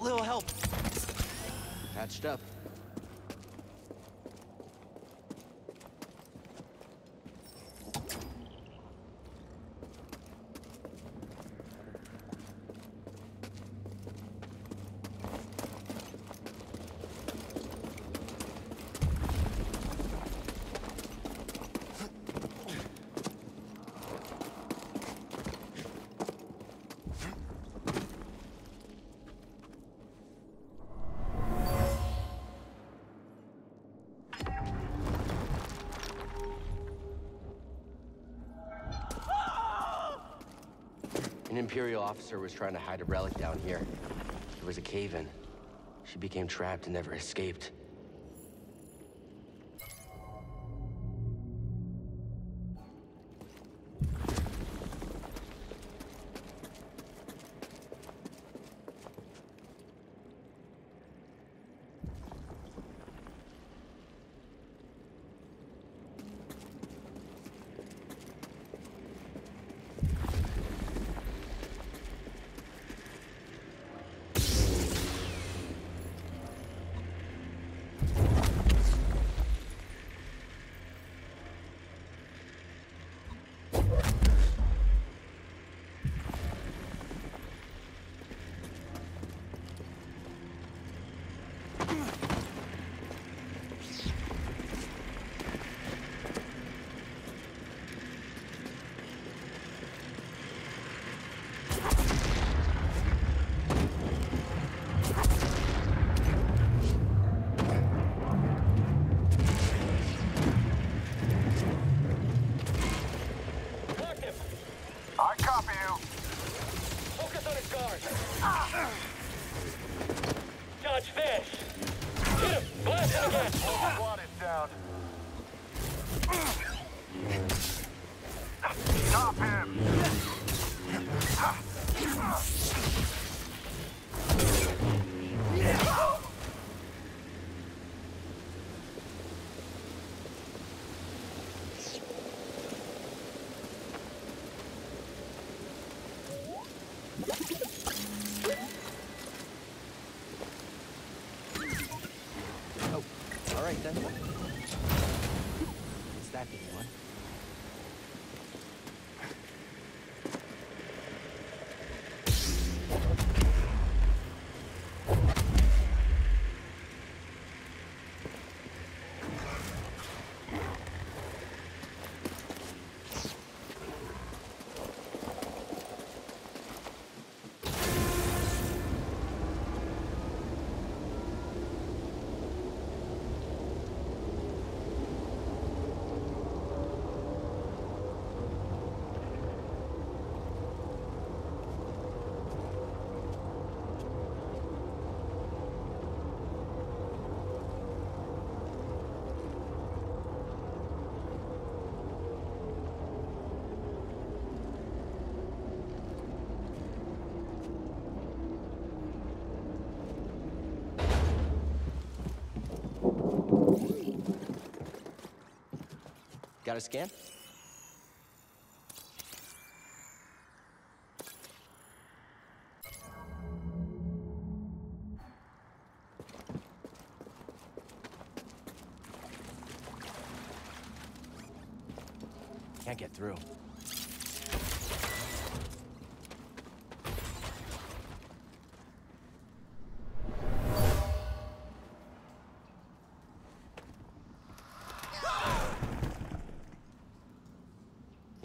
little help. Patched up. Imperial officer was trying to hide a relic down here. It was a cave-in. She became trapped and never escaped. Then. What's that big Got a scan?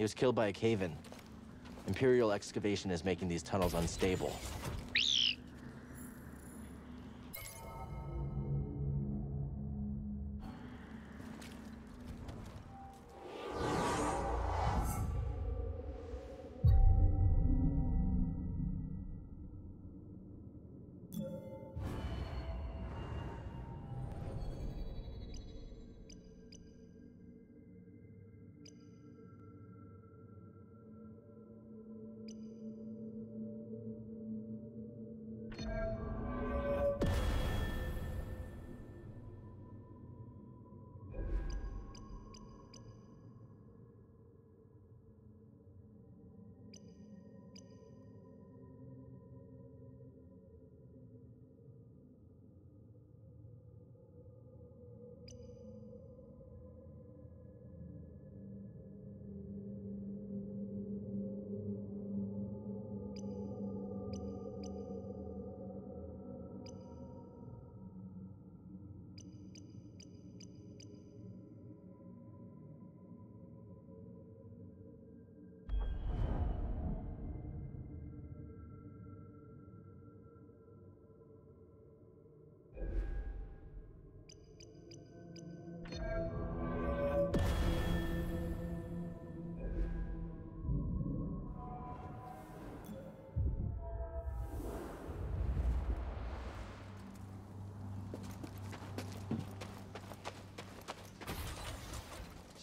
Was killed by a cave-in. Imperial excavation is making these tunnels unstable.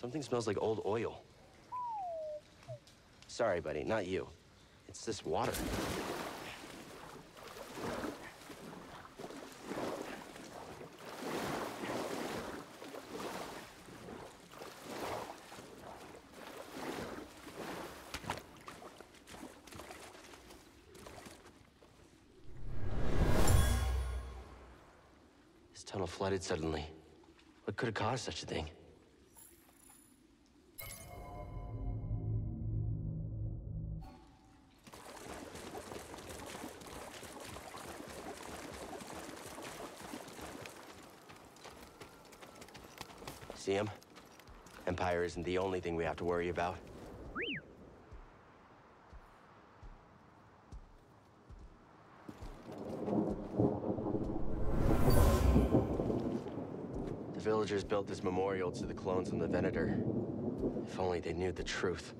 Something smells like old oil. Sorry, buddy, not you. It's this water. This tunnel flooded suddenly. What could have caused such a thing? Empire isn't the only thing we have to worry about. The villagers built this memorial to the clones on the Venator. If only they knew the truth.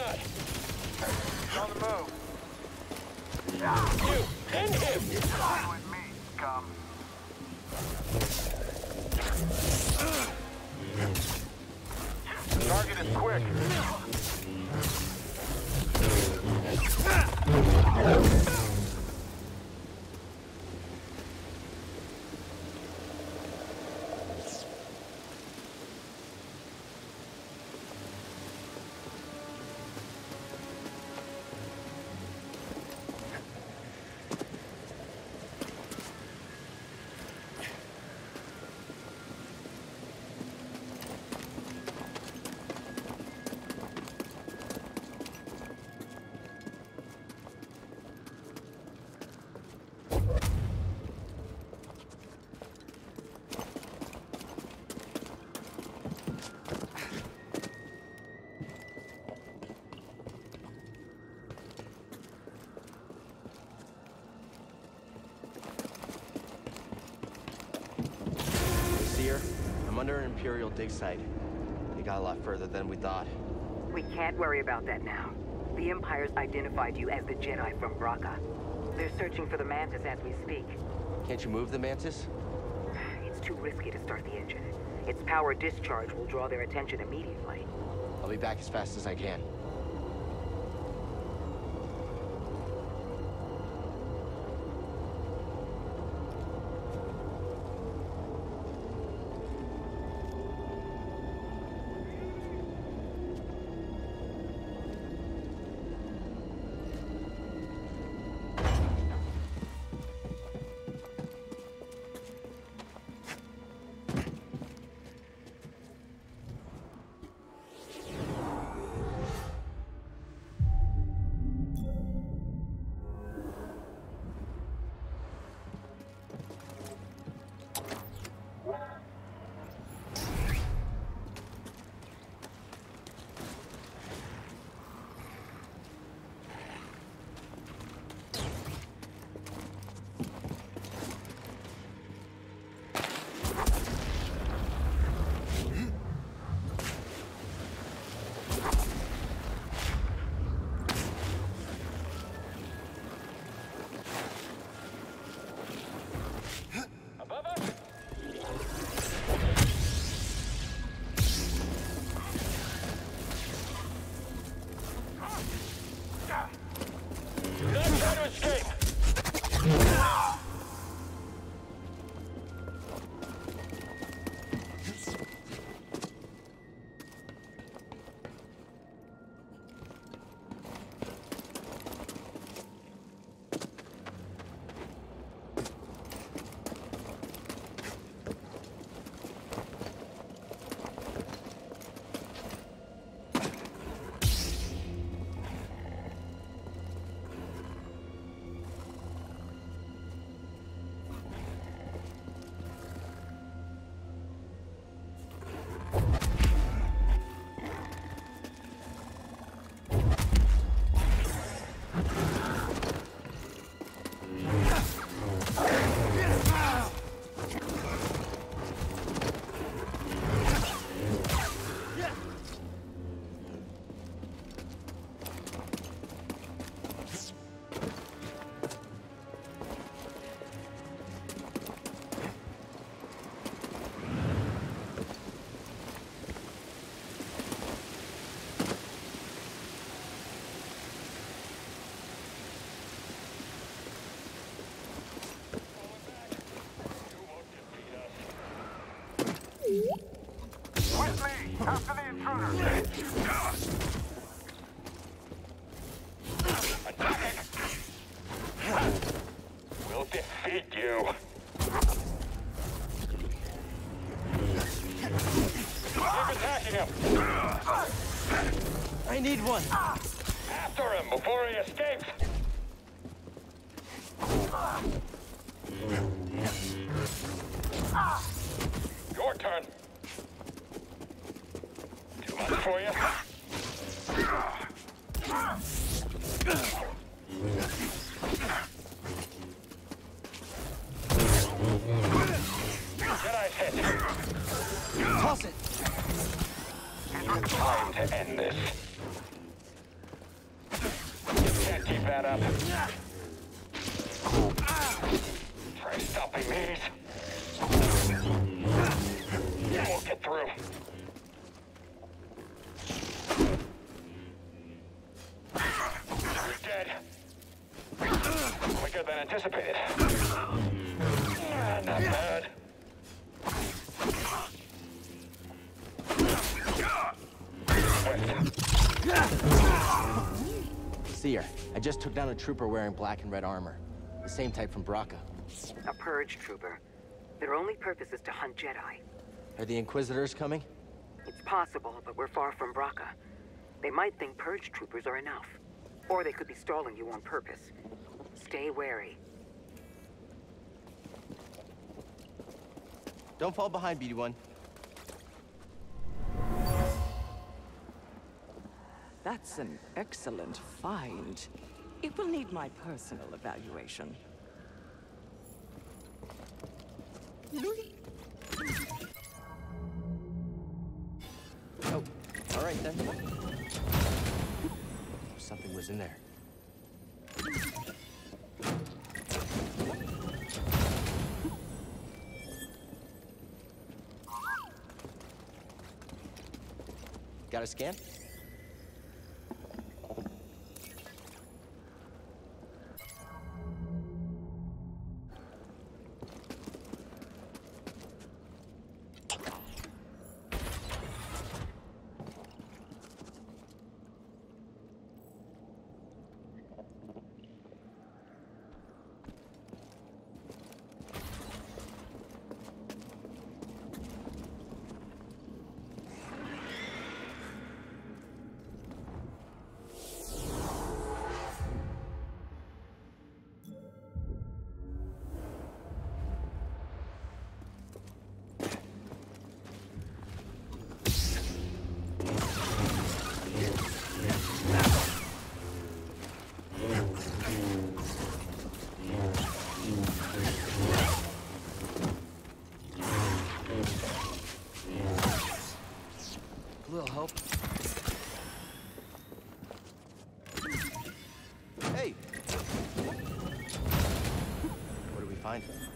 shot. On the move. You and him. with me, come. Target is quick. Under an Imperial dig site. They got a lot further than we thought. We can't worry about that now. The Empire's identified you as the Jedi from Bracca. They're searching for the Mantis as we speak. Can't you move the Mantis? It's too risky to start the engine. Its power discharge will draw their attention immediately. I'll be back as fast as I can. I need one! After him before he escapes. Your turn. Too much for you. Jedi's hit. Toss it! Time to end this. You can't keep that up. Try stopping these. We'll get through. You're dead. Quicker than anticipated. Not bad. I just took down a trooper wearing black and red armor. The same type from Bracca. A purge trooper. Their only purpose is to hunt Jedi. Are the Inquisitors coming? It's possible, but we're far from Bracca. They might think purge troopers are enough. Or they could be stalling you on purpose. Stay wary. Don't fall behind, BD-1. That's an excellent find. It will need my personal evaluation. Oh, all right then. Something was in there. Got a scan? What do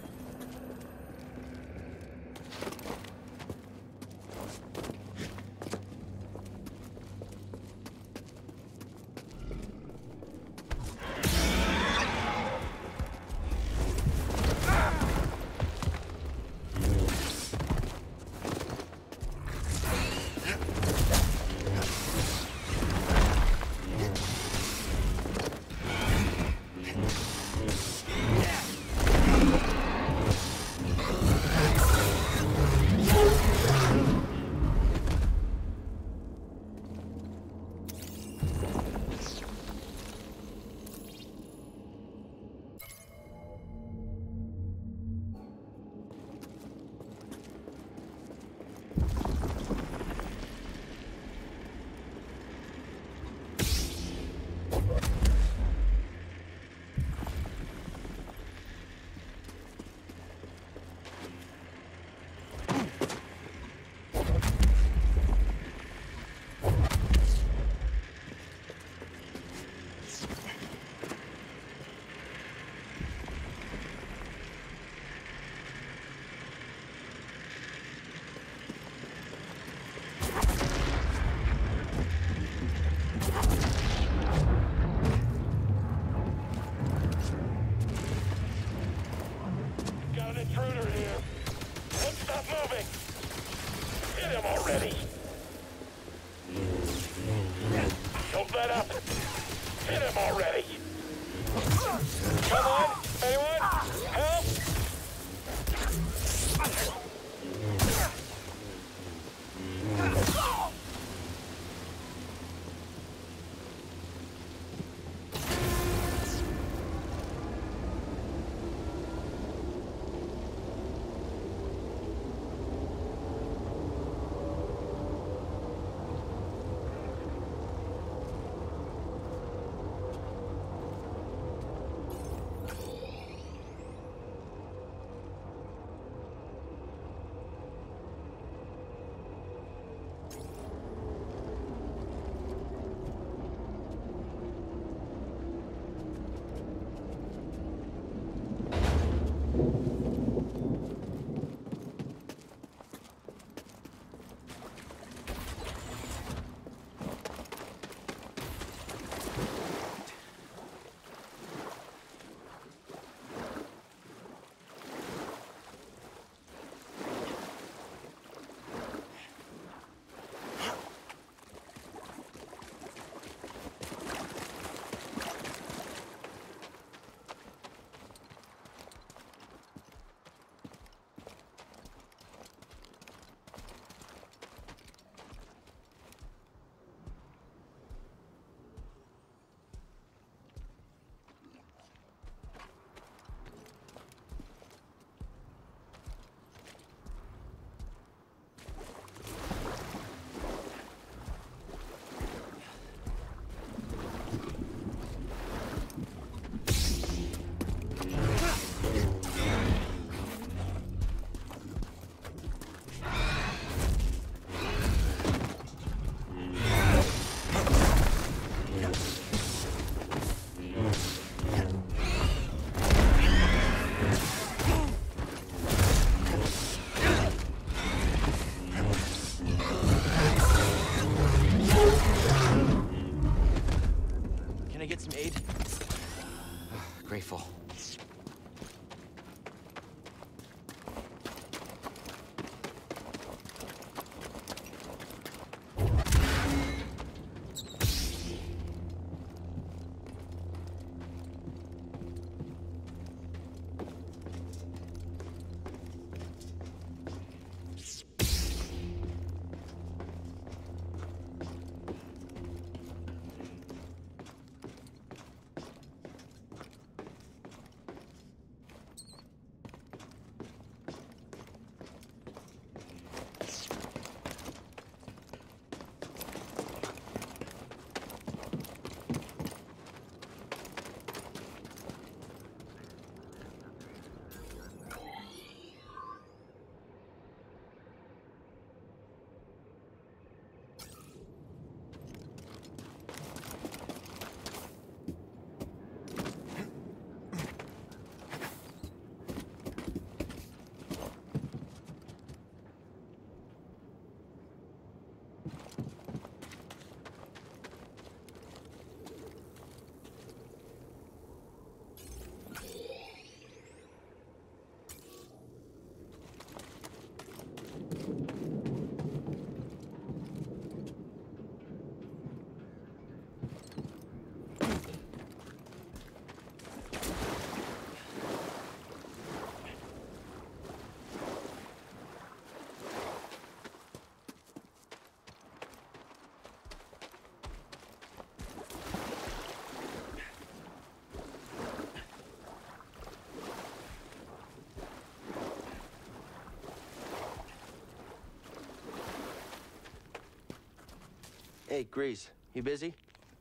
Hey, Greez, you busy?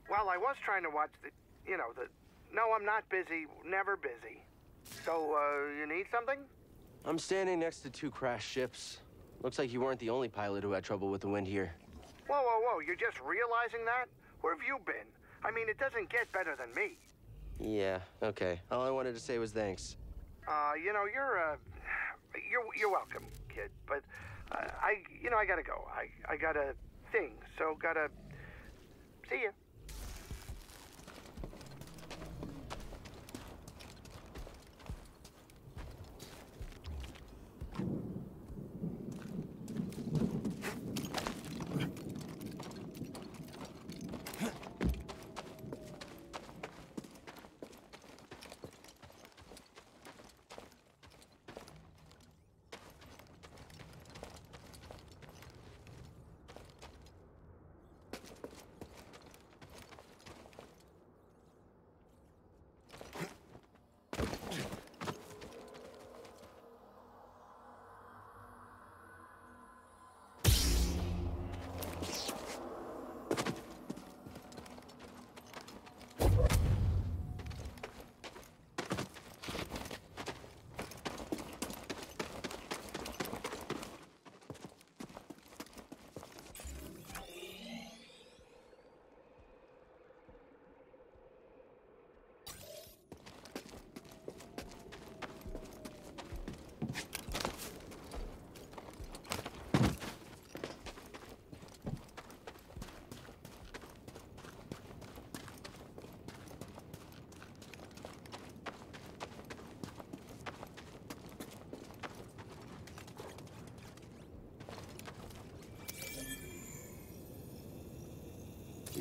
Well, I was trying to watch the, you know, the. No, I'm not busy. Never busy. So, uh, you need something? I'm standing next to two crashed ships. Looks like you weren't the only pilot who had trouble with the wind here. Whoa, whoa, whoa! You're just realizing that? Where have you been? I mean, it doesn't get better than me. Yeah, okay. All I wanted to say was thanks. Uh, you know, you're, uh, you're, you're welcome, kid. But uh, I, you know, I gotta go. I, I got a thing. So gotta. See ya.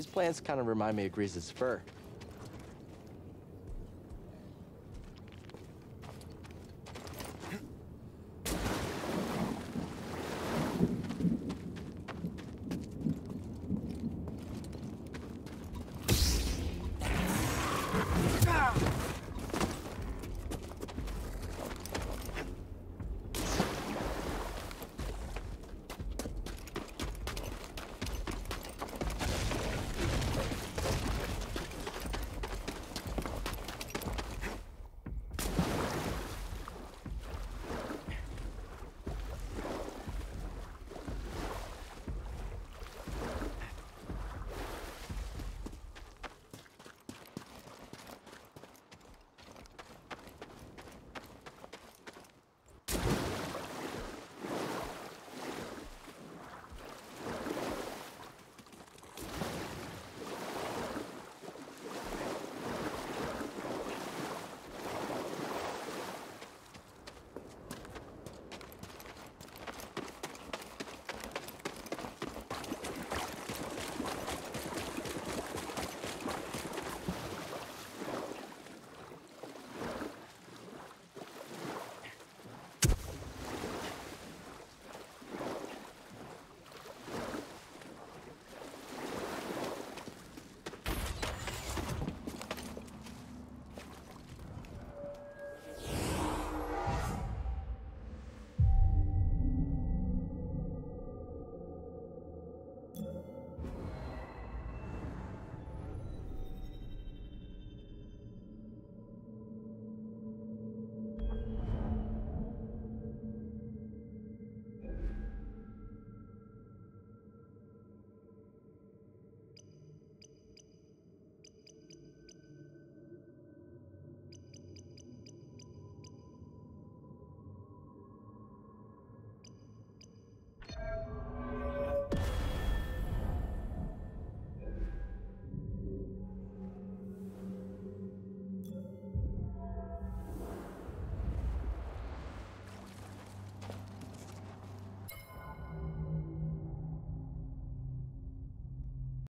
These plants kind of remind me of Greez's fur.